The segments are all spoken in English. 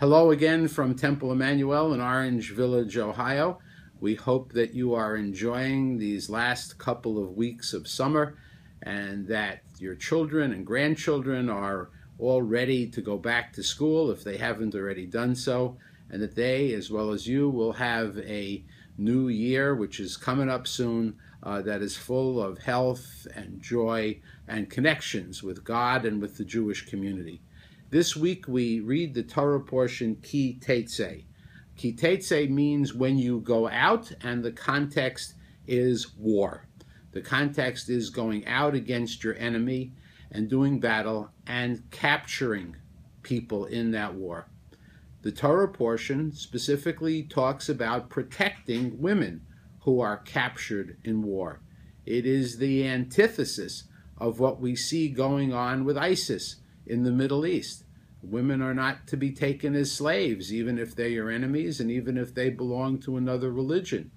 Hello again from Temple Emanu El in Orange Village, Ohio. We hope that you are enjoying these last couple of weeks of summer and that your children and grandchildren are all ready to go back to school if they haven't already done so, and that they, as well as you, will have a new year which is coming up soon uh, that is full of health and joy and connections with God and with the Jewish community. This week we read the Torah portion Ki Teitzei. Ki Teitzei means when you go out, and the context is war. The context is going out against your enemy and doing battle and capturing people in that war. The Torah portion specifically talks about protecting women who are captured in war. It is the antithesis of what we see going on with ISIS in the Middle East. Women are not to be taken as slaves, even if they're your enemies and even if they belong to another religion.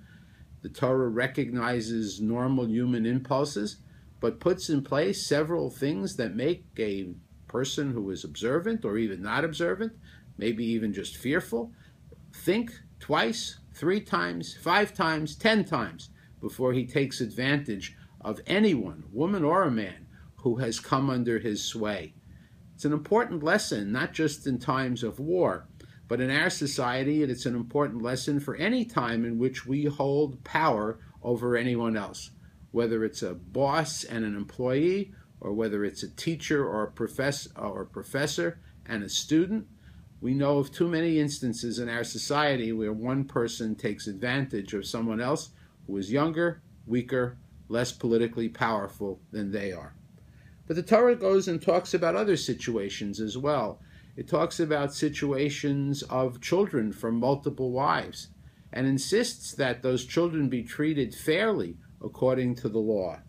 The Torah recognizes normal human impulses, but puts in place several things that make a person who is observant or even not observant, maybe even just fearful, think twice, three times, five times, ten times before he takes advantage of anyone, woman or a man, who has come under his sway. It's an important lesson, not just in times of war, but in our society, and it's an important lesson for any time in which we hold power over anyone else, whether it's a boss and an employee, or whether it's a teacher or a professor or a professor and a student. We know of too many instances in our society where one person takes advantage of someone else who is younger, weaker, less politically powerful than they are. But the Torah goes and talks about other situations as well. It talks about situations of children from multiple wives and insists that those children be treated fairly according to the law.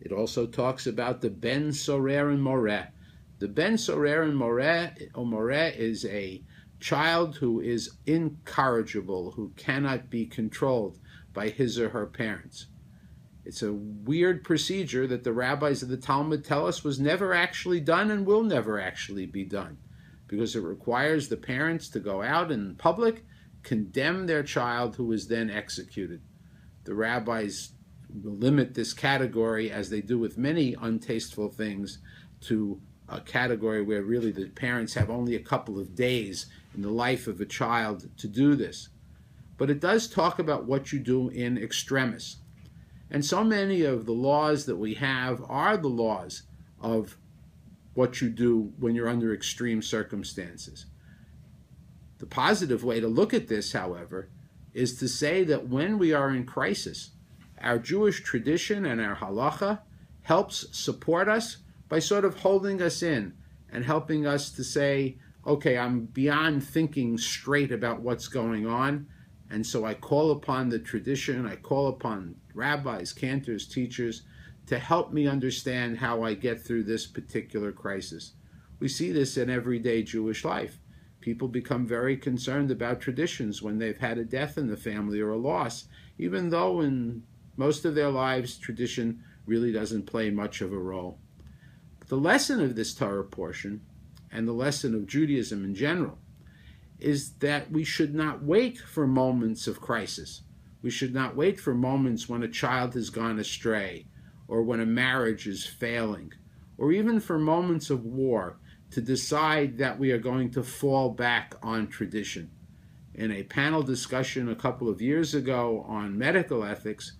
It also talks about the Ben Sorer and Moreh. The Ben Sorer and Moreh, or Moreh is a child who is incorrigible, who cannot be controlled by his or her parents. It's a weird procedure that the rabbis of the Talmud tell us was never actually done and will never actually be done because it requires the parents to go out in public, condemn their child who is then executed. The rabbis limit this category, as they do with many untasteful things, to a category where really the parents have only a couple of days in the life of a child to do this. But it does talk about what you do in extremis. And so many of the laws that we have are the laws of what you do when you're under extreme circumstances. The positive way to look at this, however, is to say that when we are in crisis, our Jewish tradition and our halacha helps support us by sort of holding us in and helping us to say, okay, I'm beyond thinking straight about what's going on. And so I call upon the tradition, I call upon rabbis, cantors, teachers to help me understand how I get through this particular crisis. We see this in everyday Jewish life. People become very concerned about traditions when they've had a death in the family or a loss, even though in most of their lives tradition really doesn't play much of a role. But the lesson of this Torah portion and the lesson of Judaism in general is that we should not wait for moments of crisis. We should not wait for moments when a child has gone astray, or when a marriage is failing, or even for moments of war to decide that we are going to fall back on tradition. In a panel discussion a couple of years ago on medical ethics,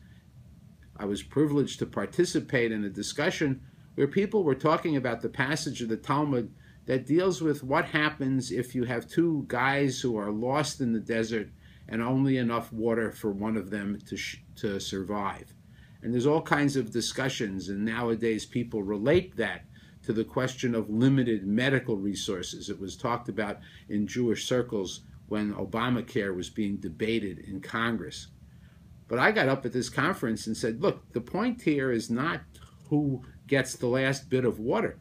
I was privileged to participate in a discussion where people were talking about the passage of the Talmud that deals with what happens if you have two guys who are lost in the desert and only enough water for one of them to, to survive. And there's all kinds of discussions, and nowadays people relate that to the question of limited medical resources. It was talked about in Jewish circles when Obamacare was being debated in Congress. But I got up at this conference and said, look, the point here is not who gets the last bit of water.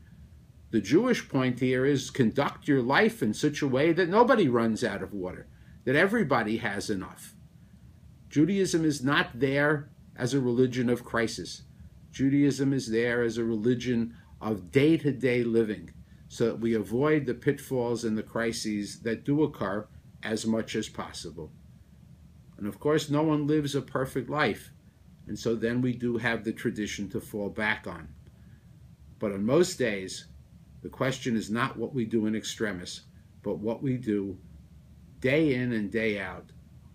The Jewish point here is conduct your life in such a way that nobody runs out of water, that everybody has enough. Judaism is not there as a religion of crisis. Judaism is there as a religion of day to day living. so that we avoid the pitfalls and the crises that do occur as much as possible. And of course, no one lives a perfect life, and so then we do have the tradition to fall back on. But on most days, the question is not what we do in extremis, but what we do day in and day out,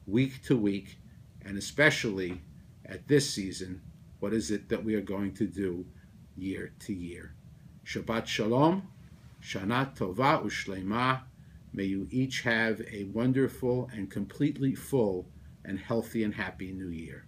week to week, and especially at this season, what is it that we are going to do year to year? Shabbat Shalom, Shana Tova Ushlema. May you each have a wonderful and completely full and healthy and happy new year.